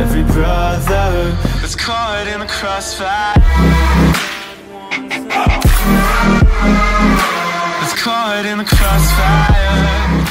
every brother that's caught in the crossfire. That's caught in the crossfire.